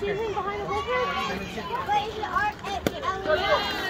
Season behind the goalpost. Wait, is it art?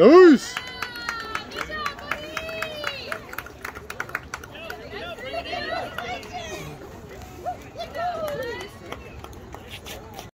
Nice.